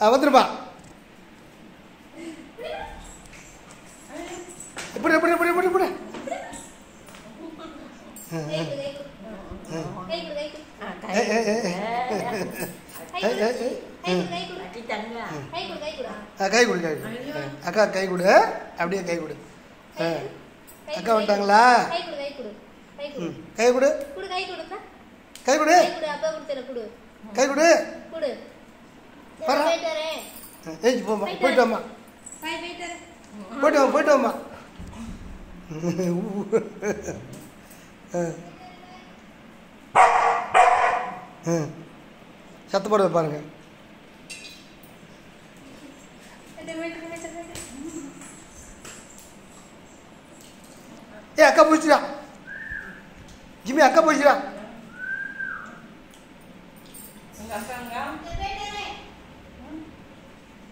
ஆ வந்துருப்பா இப்படி இப்படி இப்படி இப்படி இப்படி கை கொடு கை கொடு கை கொடு கை கொடு ஏய், ஏய், ஏய், ஏய். கை ஏய், கொடு ஏய், ஏய். கை கொடு கை கொடு அடி தங்கா கை கொடு கை கொடு ஆ கை கொடு கை கொடு ஆ, அக்கா கை கொடு அப்படியே கை கொடு ஆ அக்கா வந்துட்டாங்களா கை கொடு கை கொடு கை கொடு கை கொடு வரேன். ஏஞ்சி போம்மா போயிட்டு வாம்மா. பாய் போயிட்டு வரேன். போயிட்டு வா போயிட்டு வாம்மா. ஆ. ஆ. சத்தம் போடுறது பாருங்க. ஏ அக்கா போயிடுச்சுடா. ஜிம்மி அக்கா போயிடுச்சுடா.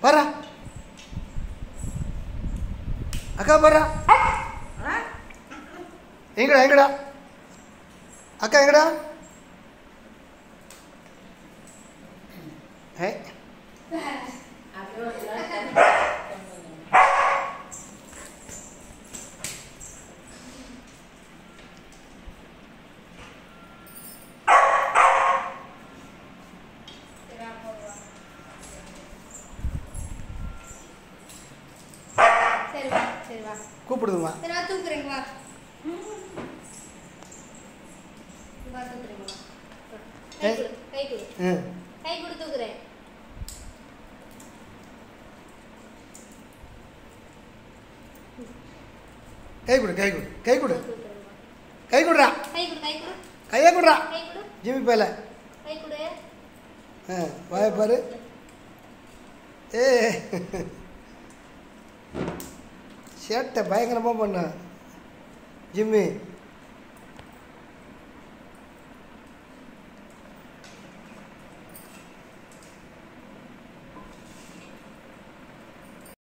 பாரா அக்கா பாரா எங்கடா எங்கடா? அக்கா எங்கடா? ஏ சரி வா சரி வா கூப்பிடுதுமா நான் தூக்குறேன் வா. வா தூக்குறேன் வா. கை கொடு கை கொடு. கை கொடு தூக்குறேன். கை கொடு கை கொடு கை கொடு. தூக்குறேன் வா. கை கொடுறா. கை கொடு கை கொடு. கையை கொடுறா. கை கொடு. ஜிம்மி பேல கை கொடு. ஆ வாய பாரு. ஏ. சேட்டை பயங்கரமாக பண்ண ஜிம்மி